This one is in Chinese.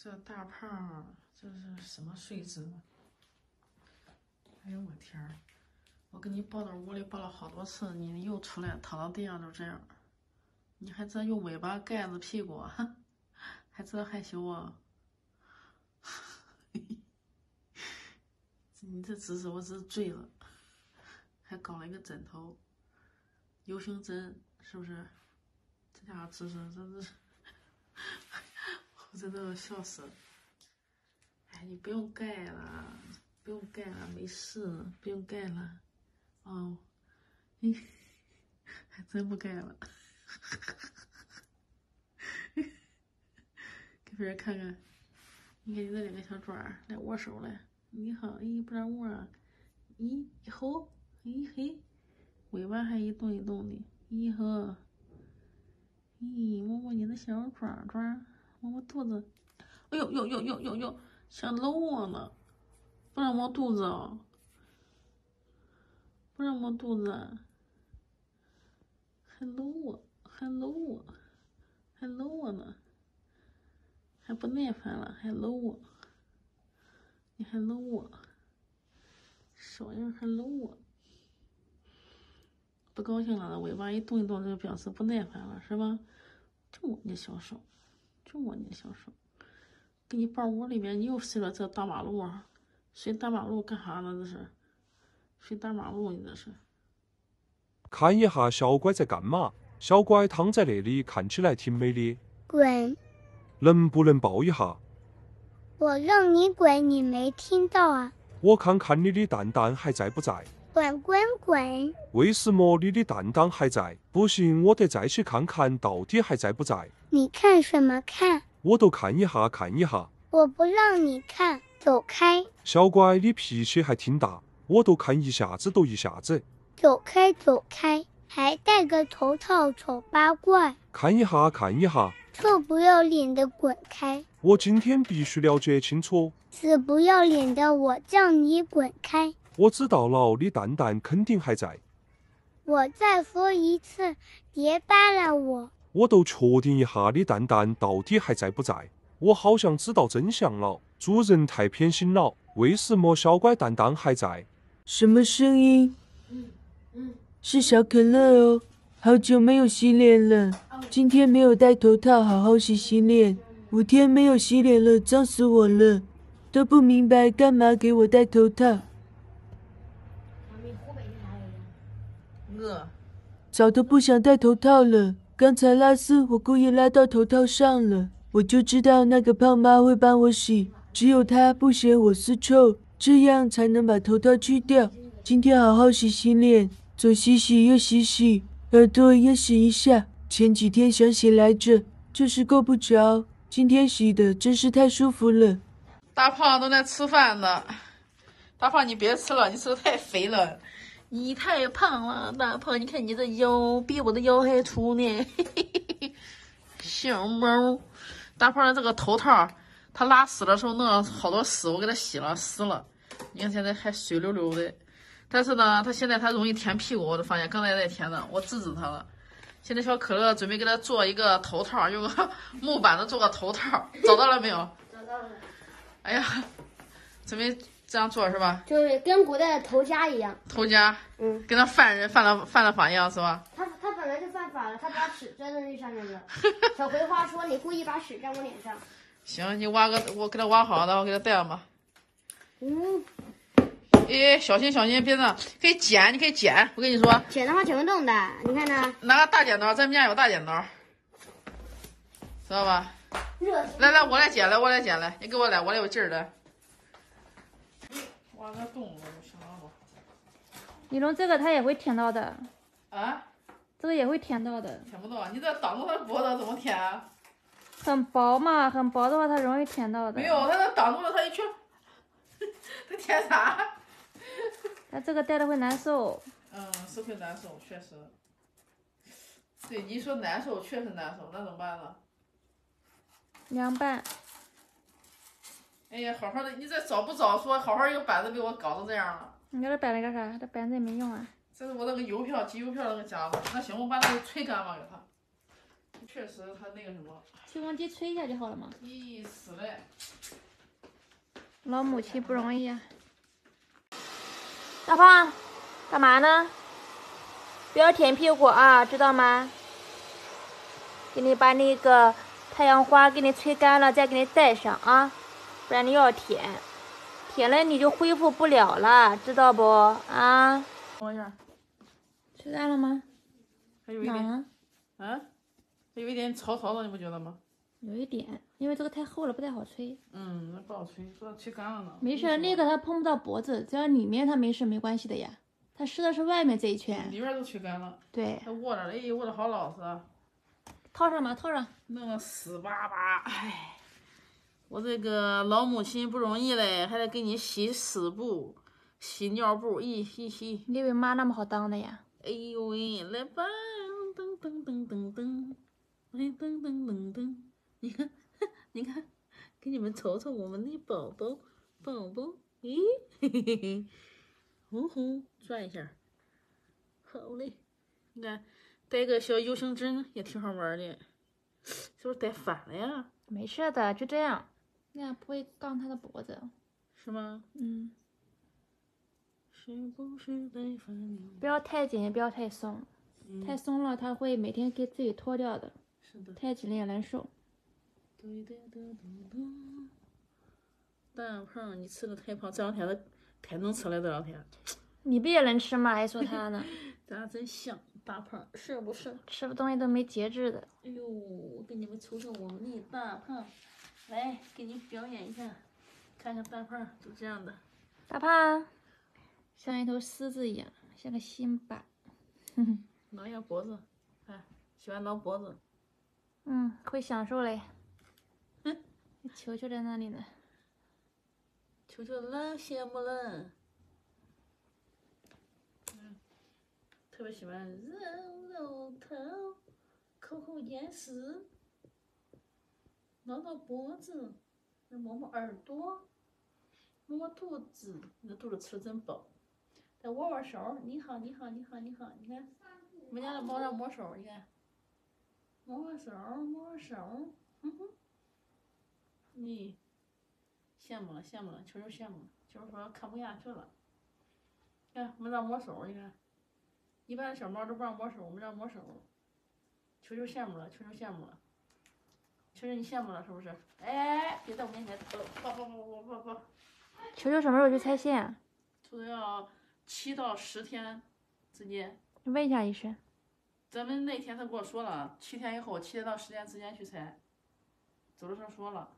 这大胖，这是什么睡姿？哎呦我天儿！我给你抱到屋里抱了好多次，你又出来躺到地上就这样，你还这用尾巴盖着屁股，还这害羞啊？你这姿势我是醉了，还搞了一个枕头，U 型枕是不是？这家伙姿势真是，我真的要笑死了。哎，你不用盖了，不用盖了，没事，不用盖了。哦，你还真不盖了，给别人看看。你看你这两个小爪来握手了，你好，咦，不让握啊？咦，以后，咦嘿，尾巴还一动一动的，以后，咦，摸摸你的小爪爪，摸摸肚子。哎呦呦呦呦呦呦，想搂我呢，不让摸肚子啊？不让摸肚子，还搂我，还搂我，还搂我呢，还不耐烦了，还搂我，你还搂我，小样还搂我，不高兴了，尾巴一动一动就表示不耐烦了，是吧？就我你小手，就我你小手，给你抱屋里面，你又睡了这大马路啊？睡大马路干啥呢？这是？睡大马路，你这是？看一下小乖在干嘛？小乖躺在那里，看起来挺美的。滚！能不能抱一下？我让你滚，你没听到啊？我看看你的蛋蛋还在不在？滚滚滚！为什么你的蛋蛋还在？不行，我得再去看看到底还在不在。你看什么看？我都看一下看一下。我不让你看，走开！小乖，你脾气还挺大。我都看一下子，都一下子。走开，走开！还戴个头套，丑八怪！看一下，看一下！臭不要脸的，滚开！我今天必须了解清楚。死不要脸的，我叫你滚开！我知道了，你蛋蛋肯定还在。我再说一次，别扒拉我！我都确定一下，你蛋蛋到底还在不在？我好像知道真相了。主人太偏心了，为什么小乖蛋蛋还在？什么声音？嗯嗯是小可乐哦，好久没有洗脸了，今天没有戴头套，好好洗洗脸。五天没有洗脸了，脏死我了，都不明白干嘛给我戴头套。饿，早都不想戴头套了。刚才拉丝，我故意拉到头套上了，我就知道那个胖妈会帮我洗，只有她不嫌我丝臭。这样才能把头套去掉。今天好好洗洗脸，左洗洗右洗洗，耳朵也洗一下。前几天想洗来着，就是够不着。今天洗的真是太舒服了。大胖都在吃饭呢，大胖你别吃了，你吃的太肥了，你太胖了。大胖，你看你这腰比我的腰还粗呢，小猫。大胖的这个头套。他拉屎的时候弄了好多屎，我给他洗了湿了，你看现在还水溜溜的。但是呢，他现在他容易舔屁股，我就发现刚才在舔呢，我制止他了。现在小可乐准备给他做一个头套，用个木板子做个头套，找到了没有？找到了。哎呀，准备这样做是吧？就是跟古代的头家一样。头家，嗯，跟那犯人犯了犯了法一样是吧？他他本来就犯法了，他把屎粘在那上面了。小葵花说：“你故意把屎粘我脸上。”行，你挖个，我给他挖好了，我给他带上吧。嗯。哎，小心小心，别这可以剪，你可以剪。我跟你说，剪的话剪不动的。你看呢？拿个大剪刀，咱们家有大剪刀，知道吧？热来来，我来剪，来我来剪，来，你给我来，我来有劲儿来。挖个洞，我就行了你弄这个，它也会舔到的。啊？这个也会舔到的。舔不到，你这挡住它脖子怎么舔？很薄嘛，很薄的话，它容易舔到的。没有，它那挡住了，它一去，它舔啥？它这个戴的会难受。嗯，是会难受，确实。对，你说难受，确实难受，那怎么办呢？凉拌。哎呀，好好的，你这早不早说，好好一个板子被我搞成这样了。你搁这摆了个啥？这板子也没用啊。这是我那个邮票集邮票那个夹子。那行，我把那个吹干吧，给它。确实，它那个什么，吹风机吹一下就好了嘛。咦，死嘞！老母亲不容易啊。大胖，干嘛呢？不要舔屁股啊，知道吗？给你把那个太阳花给你吹干了，再给你戴上啊，不然你又要舔，舔了你就恢复不了了，知道不？啊，摸一下，吹干了吗？还有一点，哪啊？啊，还有一点潮潮的，你不觉得吗？有一点，因为这个太厚了，不太好吹。嗯，那不好吹，不知道吹干了呢。没事儿，那个它碰不到脖子，只要里面它没事，没关系的呀。它湿的是外面这一圈。里面都吹干了，对，它握着了，哎，握的好老实啊，套上吧，套上。弄个死巴巴，哎，我这个老母亲不容易嘞，还得给你洗屎布、洗尿布，咦嘻嘻。你以为妈那么好当的呀？哎呦喂，来吧，噔噔噔噔噔，哎噔噔噔噔，你看，你看，给你们瞅瞅我们的宝宝，宝宝，咦，嘿嘿嘿嘿，红红，转一下，好嘞，你看，带个小 U 型针也挺好玩的，是不是带反了呀？没事的，就这样，那样不会杠他的脖子。是吗？嗯，是不要太紧，也不要太松，太松了他会每天给自己脱掉的，是的。太紧了也难受。对对对对对，大胖，你吃的太胖，这两天都太能吃了，这两天，你不也能吃吗？还说他呢，咱俩真像，大胖是不是？吃的东西都没节制的。哎呦，我给你们瞅瞅我们那大胖，来给你表演一下，看看大胖就这样的，大胖，像一头狮子一样，像个辛巴。哼哼，挠一下脖子，看喜欢挠脖子，嗯，会享受嘞。球球在那里呢。球球老，羡慕了。嗯，特别喜欢揉揉头，抠抠眼屎，挠挠脖子，摸摸耳朵，摸摸肚子。你的肚子吃的真饱。再握握手，你好，你好，你好，你好，你看，我们家的猫让摸手，你看，摸摸手，摸摸手，嗯哼，你。羡慕了，羡慕了，球球羡慕了，球球说看不下去了。看我们让摸手，你看，一般的小猫都不让摸手，我们让摸手。球球羡慕了，球球羡慕了，球球你羡慕了是不是？哎，别在我面前抱抱抱抱抱抱。球球什么时候去拆线啊？说要七到十天之间。你问一下医生。咱们那天他跟我说了，七天以后，七天到十天之间去拆。走的时候说了。